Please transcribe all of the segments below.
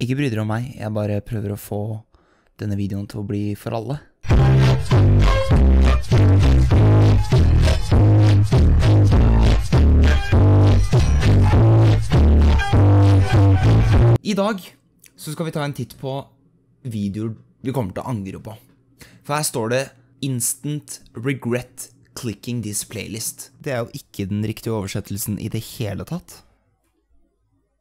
Ikke bry dere om meg, jeg bare prøver å få denne videoen til å bli for alle. I dag så skal vi ta en titt på videoer vi kommer til å angre på. For her står det 'Instant regret clicking this playlist'. Det er jo ikke den riktige oversettelsen i det hele tatt.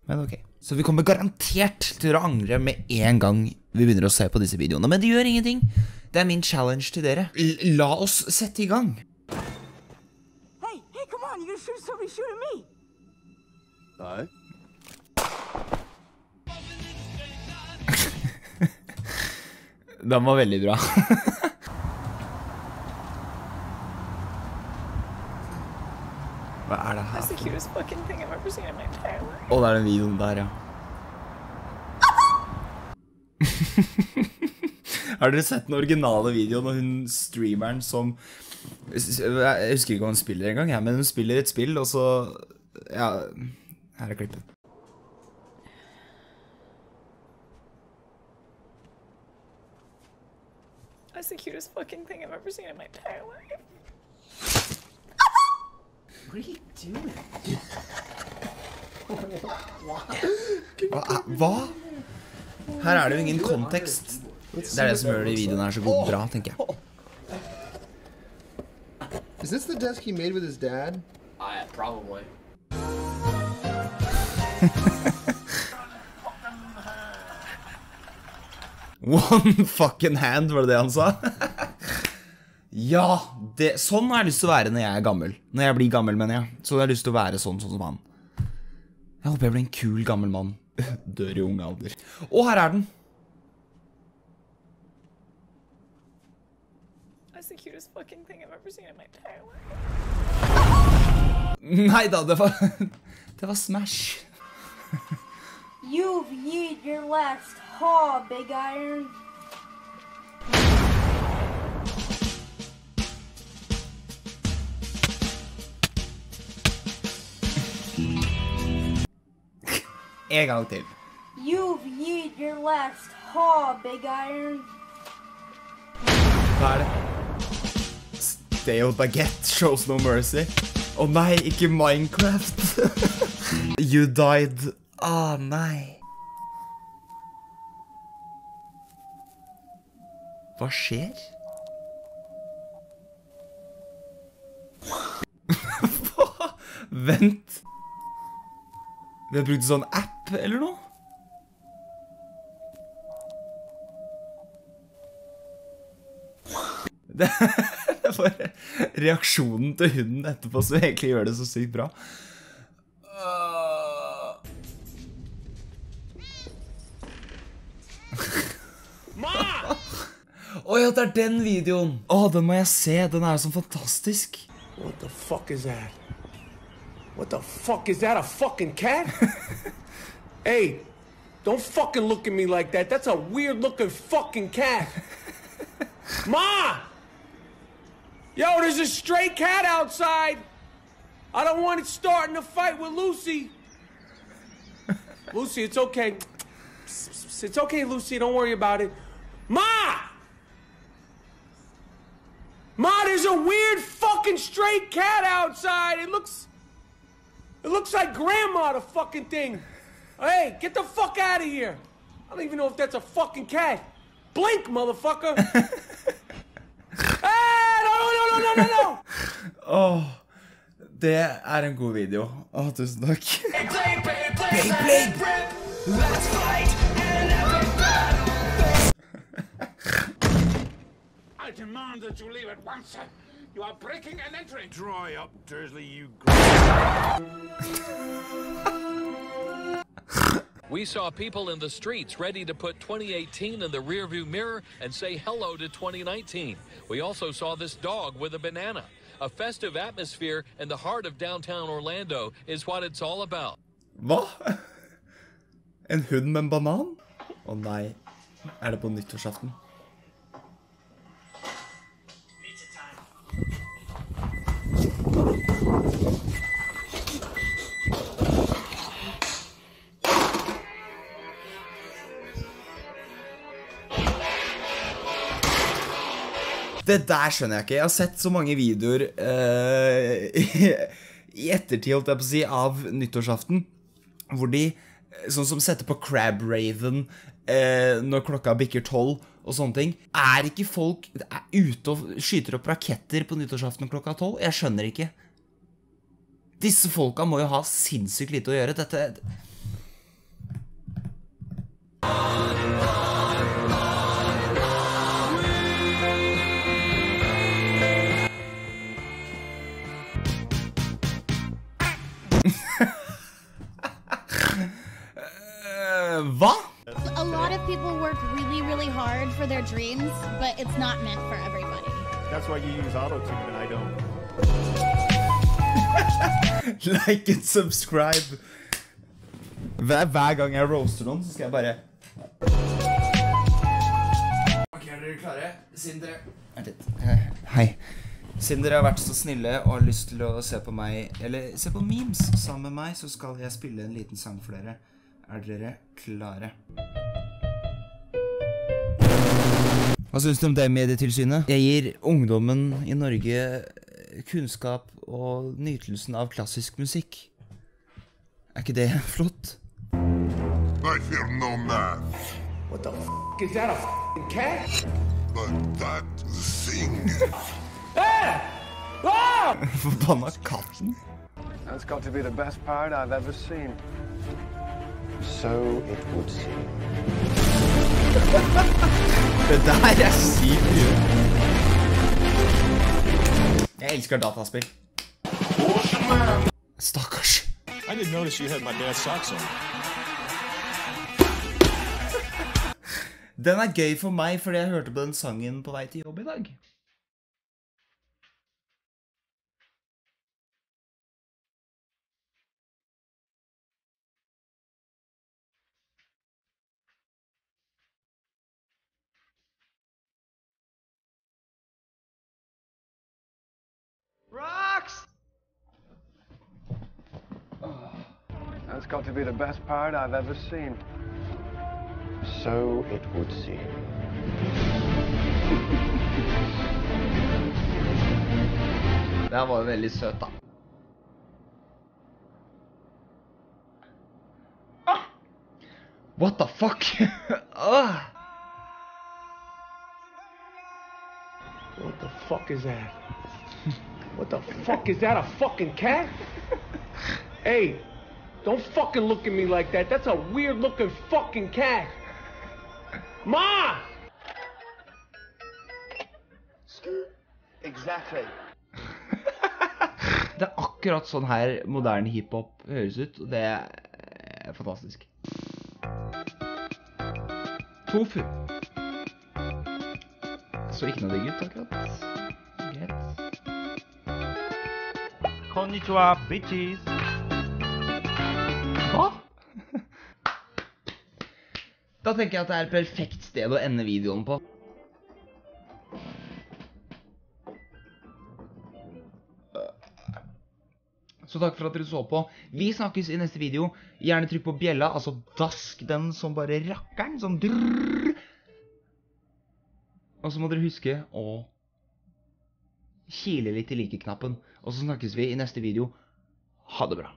Men ok. Så vi kommer garantert til å angre med en gang vi begynner å se på disse videoene. Men det gjør ingenting. Det er min challenge til dere. L la oss sette i gang. Hey, hey, come on! You're gonna shoot somebody shooting me! Nei. Den var veldig bra. Hva er det her? That's the cutest fucking thing I've ever seen in det her? Å, det er den videoen der, ja. Har dere sett den originale videoen av hun streameren som Jeg husker ikke hva hun spiller engang, ja, men hun spiller et spill, og så Ja, her er klippet. That's the cutest fucking thing I've ever seen in my entire life. Hva? er- Hva? Her er det jo ingen kontekst. Det er det som gjør de videoene her så god bra, tenker jeg. Is this the desk he made with his dad? I probably. One fucking hand, var det det han sa? ja, det, sånn har jeg lyst til å være når jeg er gammel. Når jeg blir gammel, mener jeg. Så har jeg lyst til å være sånn, sånn som han. Jeg håper jeg blir en kul, gammel mann. Dør i ung alder. Og her er den. That's the cutest fucking thing I've ever seen in my entire life. Nei da, det var Det var Smash. You've yeed your last haw, Big Iron. En gang til. You've yeed your last haw, Big Iron. Hva er det? Stale baguette shows no mercy. Å nei, ikke Minecraft. you died. Å nei. Hva skjer? Hva? Vent. Vi har brukt sånn app eller noe? Det er bare reaksjonen til hunden etterpå som egentlig gjør det så sykt bra. Å ja, det er den videoen! Å, den må jeg se. Den er jo så fantastisk. What the fuck is that? What the fuck is that? A fucking cat? hey, don't fucking look at me like that. That's a weird looking fucking cat. Ma! Yo, there's a stray cat outside. I don't want it starting a fight with Lucy. Lucy, it's okay. It's okay, Lucy. Don't worry about it. Ma! Ma, there's a weird fucking stray cat outside. It looks. It looks like grandma, the fucking thing. Hey, get the fuck out of here. I don't even know if that's a fucking cat. Blink, motherfucker. hey, no, no, no, no, no, no. Åh, det er en god video. Å, tusen takk. Beyblade! I demand that you leave at once. You are breaking and entering. Dry up, Dursley, you. We saw people in the streets ready to put 2018 in the rearview mirror and say hello to 2019. We also saw this dog with a banana. A festive atmosphere in the heart of downtown Orlando is what it's all about. Hva? En hund med en banan? Å nei. Er det på nyttårsaften? Det der skjønner jeg ikke. Jeg har sett så mange videoer uh, i, i ettertid, holdt jeg på å si, av nyttårsaften, hvor de Sånn som setter på Crab Raven uh, når klokka bikker tolv og sånne ting. Er ikke folk er ute og skyter opp raketter på nyttårsaften klokka tolv? Jeg skjønner ikke. Disse folka må jo ha sinnssykt lite å gjøre. Dette Eh, Hva? A lot of people work really, really hard for their dreams, but it's not meant for everybody. That's why you use auto-tune and I don't. Like and subscribe. Hver, hver gang jeg roaster noen, så skal jeg bare Ok, er dere klare? Siden dere Vent litt. Hei. Siden dere har vært så snille og har lyst til å se på meg Eller se på memes sammen med meg, så skal jeg spille en liten sang for dere. Er dere klare? Hva syns du om det, Medietilsynet? Jeg gir ungdommen i Norge kunnskap og nytelsen av klassisk musikk. Er ikke det flott? I fear no man, What the f is that? A f***ing cat? but that thing. Forbanna katten. That's got to be the best part I've ever seen. So it would seem. Det der er sykt mye. Jeg elsker dataspill. Stakkars. I didn't notice you had my dad's socks on. Den er gøy for meg fordi jeg hørte på den sangen på vei til jobb i dag. That's got to be the best part I've ever seen. So it would seem. Det her var jo veldig søt, da. Ah! What the fuck? ah! What the fuck is that? What the fuck is that? A fucking cat? hey, don't fucking look at me like that. That's a weird looking fucking cat. Ma! Exactly. Det er akkurat sånn her moderne hiphop høres ut, og det er fantastisk. Tofu. Så ikke noe digg ut, akkurat. Greit. Konnichiwa, bitches. Da tenker jeg at det er et perfekt sted å ende videoen på. Så takk for at dere så på. Vi snakkes i neste video. Gjerne trykk på bjella, altså dask den som bare rakkeren. Sånn drrrr. Og så må dere huske å kile litt i like-knappen. Og så snakkes vi i neste video. Ha det bra.